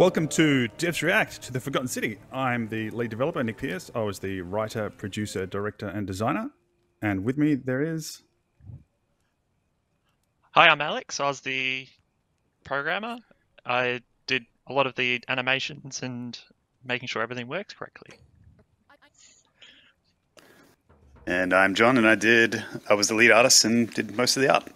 Welcome to Devs React to the Forgotten City. I'm the lead developer, Nick Pearce. I was the writer, producer, director, and designer. And with me there is. Hi, I'm Alex. I was the programmer. I did a lot of the animations and making sure everything works correctly. And I'm John, and I did. I was the lead artist and did most of the art.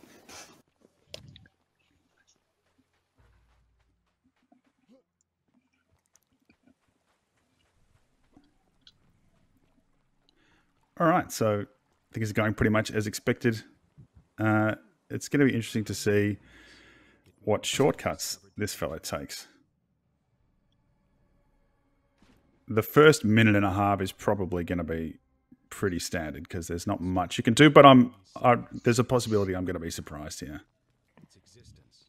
All right, so things are going pretty much as expected. Uh, it's going to be interesting to see what shortcuts this fellow takes. The first minute and a half is probably going to be pretty standard because there's not much you can do, but I'm I, there's a possibility I'm going to be surprised here. Its existence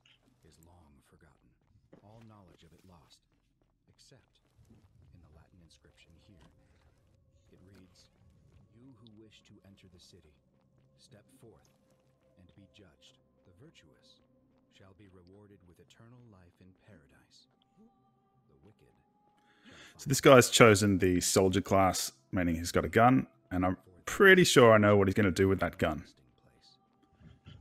is long forgotten, all knowledge of it lost, except in the Latin inscription here. It reads, You who wish to enter the city, step forth and be judged. The virtuous shall be rewarded with eternal life in paradise. The wicked So this guy's chosen the soldier class, meaning he's got a gun, and I'm pretty sure I know what he's going to do with that gun. find place.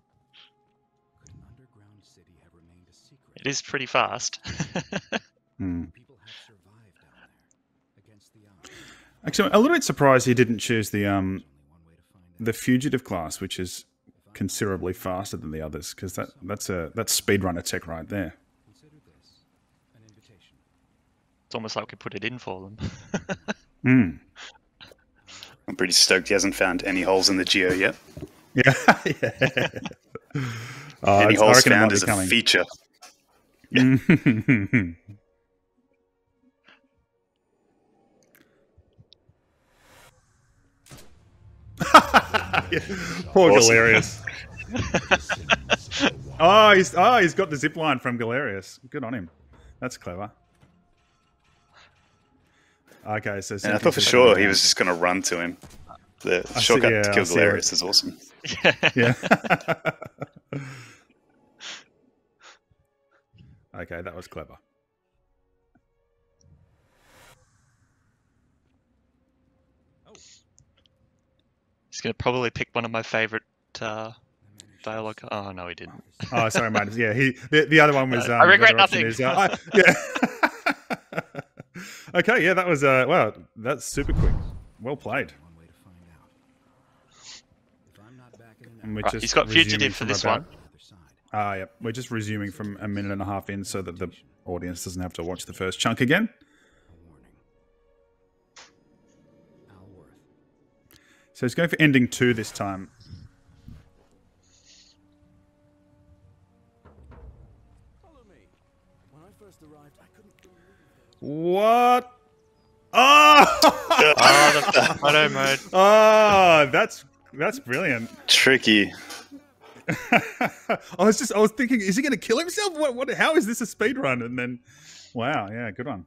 Could an underground city have remained a secret? It is pretty fast. People have survived down there against the odds. Actually, I'm a little bit surprised he didn't choose the um the fugitive class, which is considerably faster than the others, because that that's a that's speedrunner tech right there. Consider this an invitation. it's almost like we put it in for them. Hmm. I'm pretty stoked he hasn't found any holes in the geo yet. Yeah. yeah. Oh, any holes reckon it might found be is a coming. feature. Poor Awesome. Galerius. oh, he's oh he's got the zip line from Galerius. Good on him. That's clever. Okay, so And I thought for sure he was just going to run to him. The see- shortcut yeah, to kill see Galerius is awesome. Yeah. okay, that was clever. To probably pick one of my favorite uh, dialogue. Oh, no, he didn't. Oh, sorry, mate. Yeah, he the, the other one was. Uh, Um, I regret the other option nothing. Is, uh, I- yeah. okay, yeah, that was uh, wow, that's super quick. Well played. One way to find out. If I'm not back in an And we're Right, just he's got fugitive for this about- one. Ah, yeah. We're just resuming from a minute and a half in, so that the audience doesn't have to watch the first chunk again. So he's going for ending two this time. Follow me. When I first arrived, I couldn't believe What? Oh! Oh, the photo mode. oh, that's that's brilliant. Tricky. I was just I was thinking, is he going to kill himself? What? What? How is this a speed run? And then, wow, yeah, good one.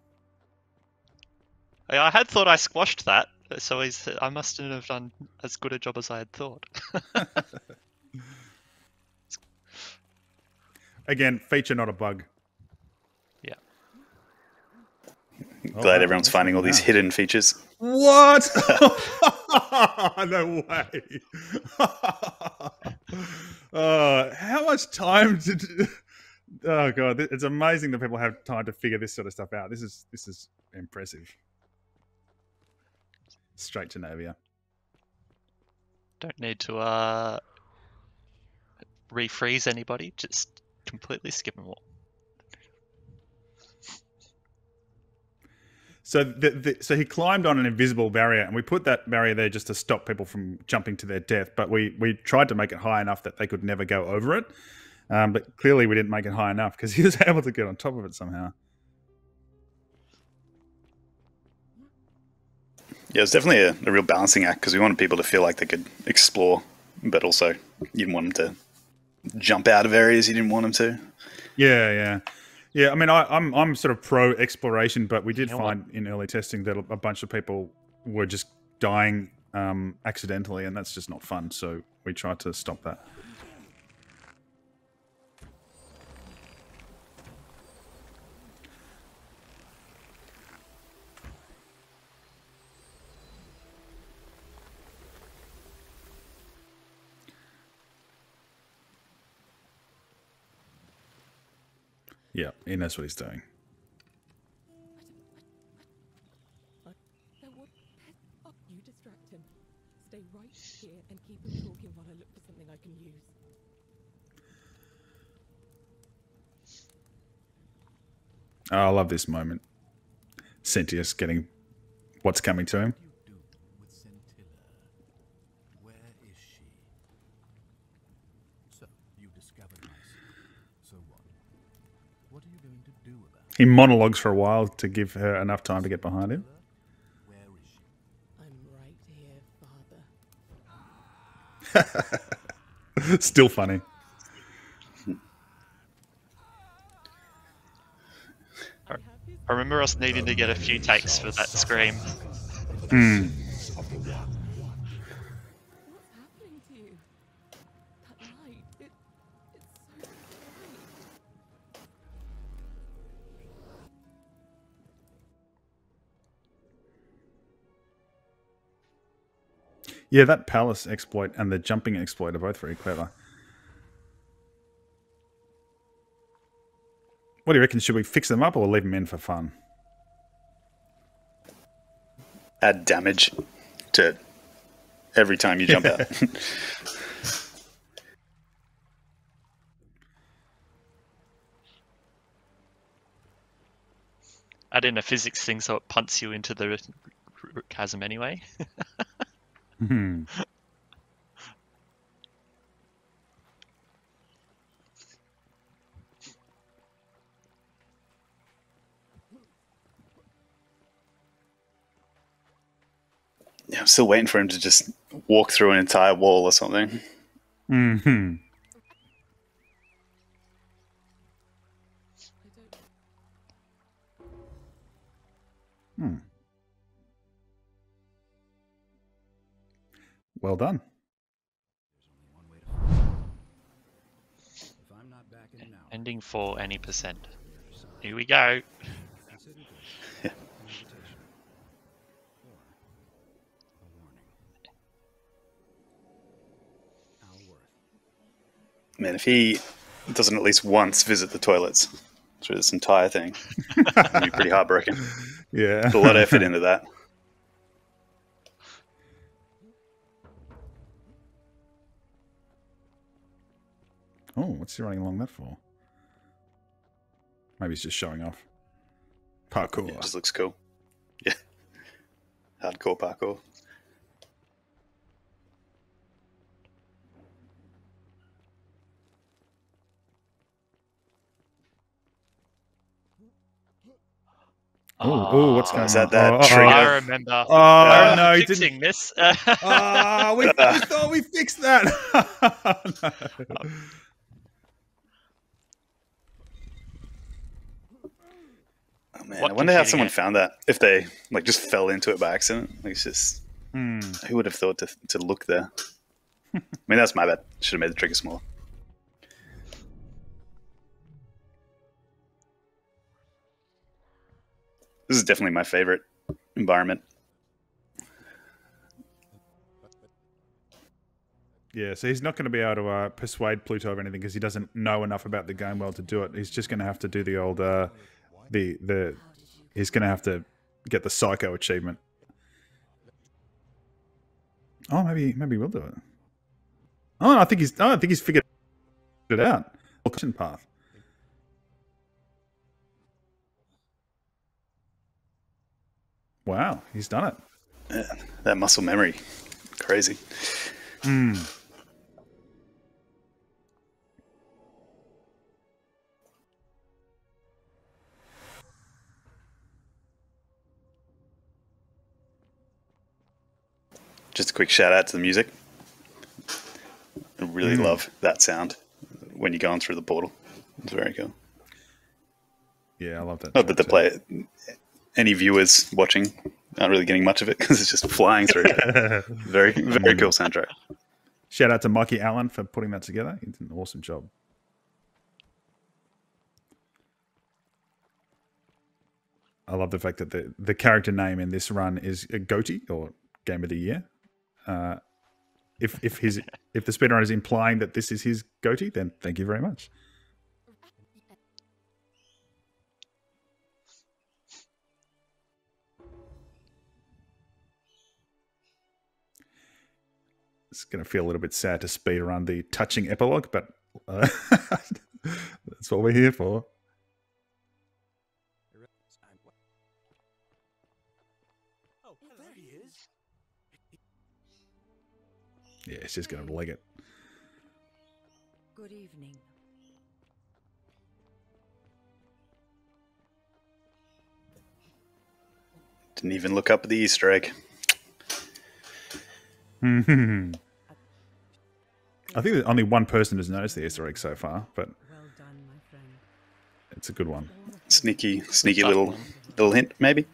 I I had thought I squashed that, so he's, I mustn't have done as good a job as I had thought. Again, feature, not a bug. yeah. Oh, Glad wow, everyone's finding all these hidden features. What? no way. uh, how much time did? Oh god, it's amazing that people have time to figure this sort of stuff out. This is this is impressive. Straight to Navia. Don't need to uh, refreeze anybody, just completely skip them all. So the, the, so he climbed on an invisible barrier, and we put that barrier there just to stop people from jumping to their death. But we we tried to make it high enough that they could never go over it. Um, but clearly, we didn't make it high enough because he was able to get on top of it somehow. Yeah, it was definitely a, a real balancing act because we wanted people to feel like they could explore, but also you didn't want them to jump out of areas you didn't want them to. Yeah, yeah, yeah. I mean, I, I'm I'm sort of pro exploration, but we did You know what? find in early testing that a bunch of people were just dying um, accidentally, and that's just not fun. So we tried to stop that. Yeah, he knows what he's doing. There would. You distract him. Stay right here and keep him talking while I look for something I can use. Oh, I love this moment. Sentius getting what's coming to him. He monologues for a while to give her enough time to get behind him. Where is she? I'm right here, Father. Still funny. I remember us needing to get a few takes for that scream. Hmm. Yeah, that palace exploit and the jumping exploit are both very clever. What do you reckon? Should we fix them up or leave them in for fun? Add damage to every time you jump out. Add in a physics thing so it punts you into the r- r- chasm anyway. Hmm. yeah, I'm still waiting for him to just walk through an entire wall or something. Hmm. Hmm. An done. Ending for any percent. the other side, Here we go. consider this Yeah. an invitation. Or a warning. Al Worth. Man, if he doesn't at least once visit the toilets through this entire thing, it'd be pretty heartbreaking. Yeah. Put a lot of effort into that. Oh, what's he running along that for? Maybe he's just showing off. Parkour. It just looks cool. Yeah. Hardcore parkour. Oh, oh, what's going is on? that that oh, oh, trigger? I remember. Oh, I remember no, he didn't. fixing this. Oh, we, we thought we fixed that. Oh, no. Oh. Man, What I wonder how someone found that. If they like just fell into it by accident. Like it's just Hmm. who would have thought to to look there? I mean that's my bad. Should have made the trigger smaller. This is definitely my favorite environment. Yeah, so he's not going to be able to uh, persuade Pluto of anything because he doesn't know enough about the game well to do it. He's just going to have to do the old, uh, the the. He's going to have to get the psycho achievement. Oh, maybe maybe we'll do it. Oh, I think he's. Oh, I think he's figured it out. Auction path. Wow, he's done it. That muscle memory, crazy. Hmm. Just a quick shout out to the music. I really Mm. love that sound when you're going through the portal. It's very cool. Yeah, I love that. Not that the too. play, any viewers watching aren't really getting much of it because it's just flying through. very, very cool soundtrack. Shout out to Mikey Allen for putting that together. He did an awesome job. I love the fact that the, the character name in this run is Goatee or Game of the Year. Uh, if if his if the speedrunner is implying that this is his goatee, then thank you very much. It's going to feel a little bit sad to speed around the touching epilogue, but uh, that's what we're here for. Yeah, it's just going to leg it. Good evening. Didn't even look up at the Easter egg. I think that only one person has noticed the Easter egg so far, but Well done, my friend. it's a good one. Sneaky, sneaky little one. little hint, maybe.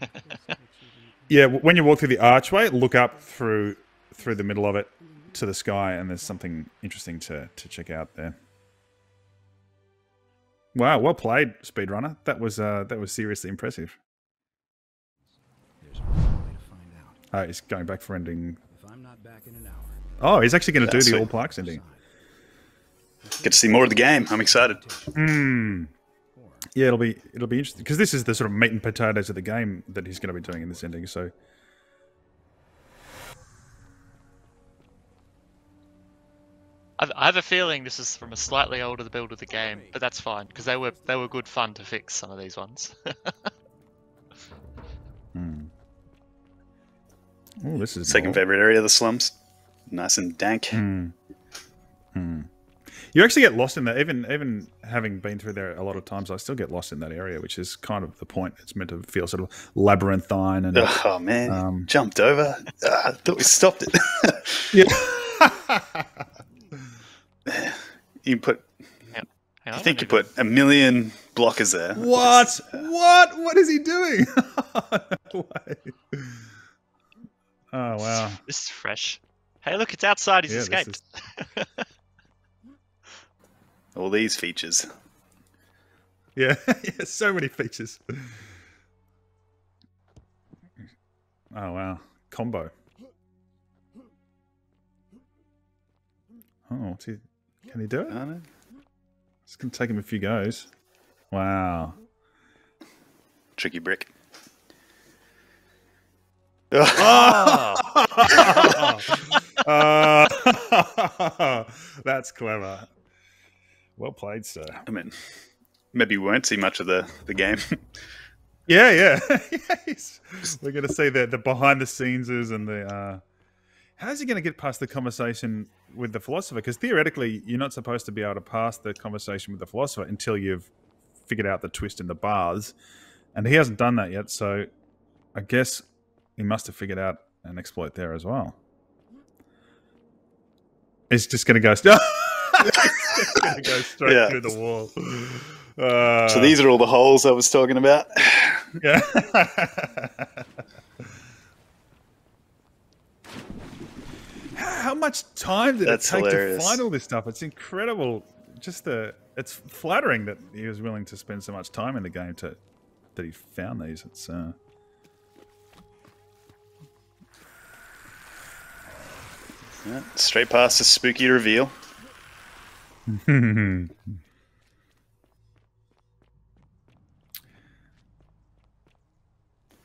you have been close to achieving Yeah, when you walk through the archway, look up through through the middle of it to the sky, and there's something interesting to to check out there. Wow, well played, speedrunner. That was uh, that was seriously impressive. There's one way to find out. Uh, he's going back for ending. If I'm not back in an hour, Oh, he's actually going to do the all plaques ending. Get to see more of the game. I'm excited. Or Yeah, it'll be it'll be interesting because this is the sort of meat and potatoes of the game that he's going to be doing in this ending. So I've, I have a feeling this is from a slightly older build of the game, but that's fine because they were they were good fun to fix some of these ones. Hmm. Oh, this is Second more- favorite area of the slums. Nice and dank. Hmm. Hmm. You actually get lost in that. Even even having been through there a lot of times, I still get lost in that area, which is kind of the point. It's meant to feel sort of labyrinthine and Oh man, Um, jumped over. Ah, I thought we stopped it. yeah. you put. Hang I think you put a million blockers there. what? What? What is he doing? no. Oh wow. This is fresh. Hey, look, it's outside. He's Yeah, this escaped. All these features. Yeah, yeah, so many features. Oh wow, combo. Oh, what's he? Can he do I it? don't know. It's gonna take him a few goes. Wow. Tricky brick. Oh, Uh, that's clever. Well played, sir. I mean, maybe we won't see much of the, the game. Yeah, yeah. yes. We're going to see the, the behind the scenes and the. Uh, how's he going to get past the conversation with the philosopher? Because theoretically, you're not supposed to be able to pass the conversation with the philosopher until you've figured out the twist in the bars. And he hasn't done that yet. So I guess he must have figured out an exploit there as well. It's just going to go. St- going to go straight Yeah. through the wall. Uh, so these are all the holes I was talking about. yeah. how, much time did That's it take hilarious. to find all this stuff? It's incredible. Just the it's flattering that he was willing to spend so much time in the game to that he found these. It's uh Yeah, straight past the spooky reveal.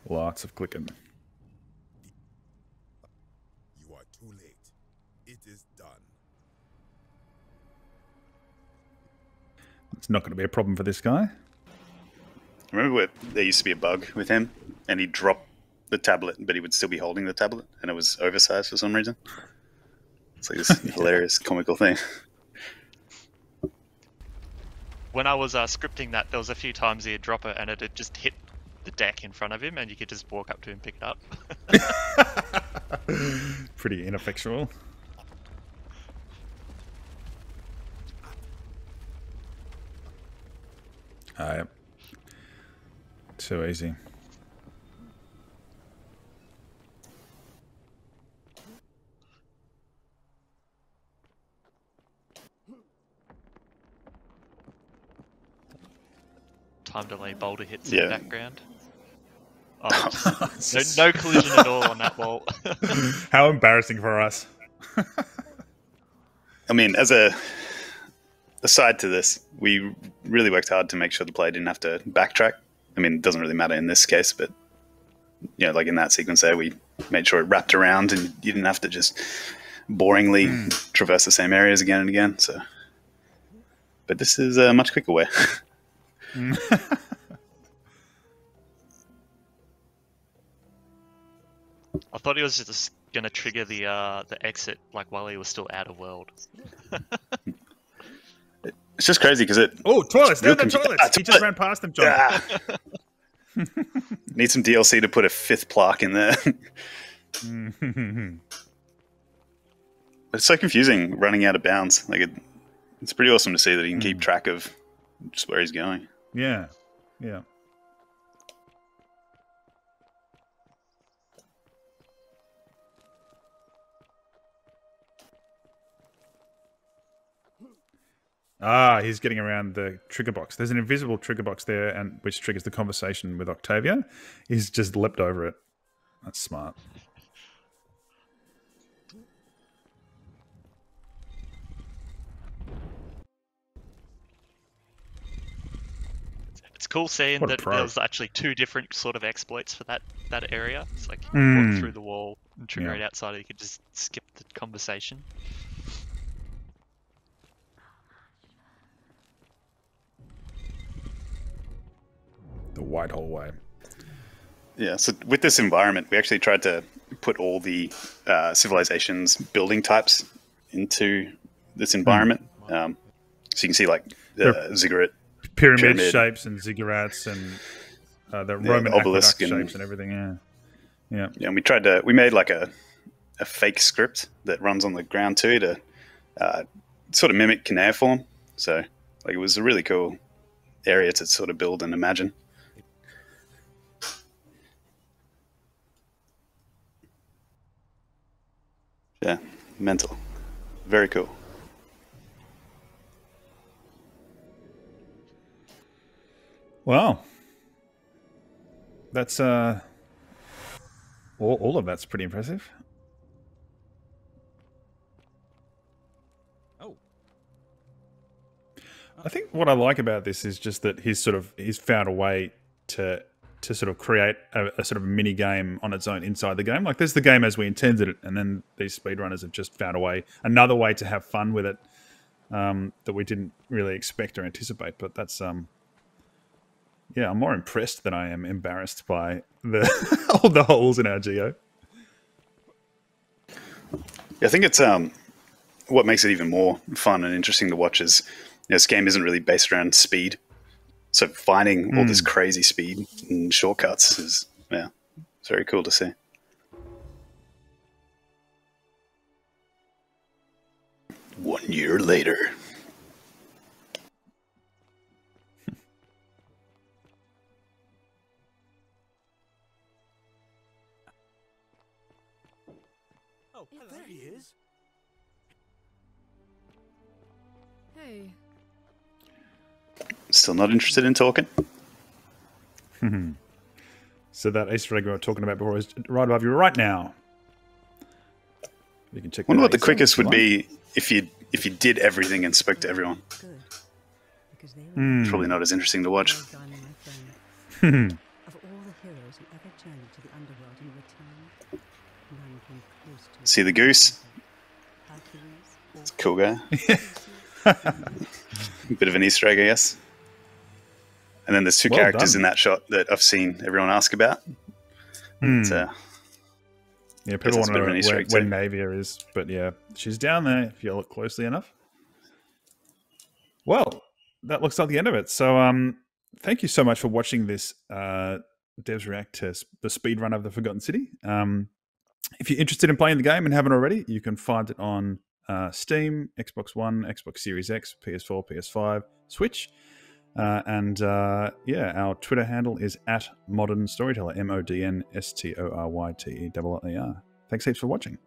lots of clicking. You are too late. It is done. It's not going to be a problem for this guy. Remember where there used to be a bug with him, and he'd drop the tablet, but he would still be holding the tablet, and it was oversized for some reason. It's like this hilarious comical thing. when I was uh, scripting that, there was a few times he'd drop it and it'd just hit the deck in front of him, and you could just walk up to him and pick it up. Pretty ineffectual. Ah, yep. Too easy. Time delay boulder hits in the background. Oh, no, no collision at all on that wall. How embarrassing for us. I mean, as a aside to this, we really worked hard to make sure the player didn't have to backtrack. I mean, it doesn't really matter in this case, but you know, like in that sequence there, we made sure it wrapped around, and you didn't have to just boringly traverse the same areas again and again. So, but this is a much quicker way. I thought he was just gonna trigger the uh, the exit like while he was still out of world. it's just crazy because it Oh, toilets! They're the toilets. Ah, He just ran past them, John. Ah. need some DLC to put a fifth plaque in there. it's so confusing running out of bounds. Like it, it's pretty awesome to see that he can keep track of just where he's going. yeah, yeah. Ah, he's getting around the trigger box. There's an invisible trigger box there, and which triggers the conversation with Octavia. He's just leapt over it. That's smart. It's cool seeing that pro. there was actually two different sort of exploits for that that area. It's like Mm. walk through the wall and trigger Yeah. it outside, or you could just skip the conversation. The white hallway. Yeah, so with this environment, we actually tried to put all the uh, civilizations building types into this environment. Um, so you can see like uh, ziggurat, Pyramid, Pyramid. shapes and ziggurats and uh, the Yeah, Roman obelisk and- shapes and everything. Yeah, yeah. Yeah, and we tried to we made like a a fake script that runs on the ground too to uh, sort of mimic cuneiform. So like it was a really cool area to sort of build and imagine. Yeah, mental, very cool. Wow. That's uh all, all of that's pretty impressive. Oh, I think what I like about this is just that he's sort of he's found a way to to sort of create a, a sort of mini game on its own inside the game. Like there's the game as we intended it, and then these speedrunners have just found a way, another way to have fun with it um, that we didn't really expect or anticipate. But that's um, yeah, I'm more impressed than I am embarrassed by the all the holes in our geo. I think it's um, what makes it even more fun and interesting to watch is you know, this game isn't really based around speed. So finding all this hmm. crazy speed and shortcuts is yeah, it's very cool to see. One year later. oh, there he is. Hey, Still not interested in talking? So that Easter egg we were talking about before is right above you right now. You can check. wonder what the quickest if you would be if you if you did everything and spoke to everyone. Good. Because they were Hmm. Probably not as interesting to watch. well done, my friend. of all the heroes who ever journeyed to the underworld and returned, none came close to See the goose? Hercules, Cool guy. Bit of an Easter egg, I guess. And then there's two Well characters done. in that shot that I've seen everyone ask about. It's, uh, Yeah, people want to know where, where. Navia is, but yeah, she's down there if you look closely enough. Well, that looks like the end of it. So, um, thank you so much for watching this uh, Devs React to the speedrun of the Forgotten City. Um, if you're interested in playing the game and haven't already, you can find it on uh, Steam, Xbox One, Xbox Series X, PS4, PS5, Switch. Uh, and uh, yeah, our Twitter handle is at Modern Storyteller, M O D N S T O R Y T E L L E R. Thanks heaps for watching.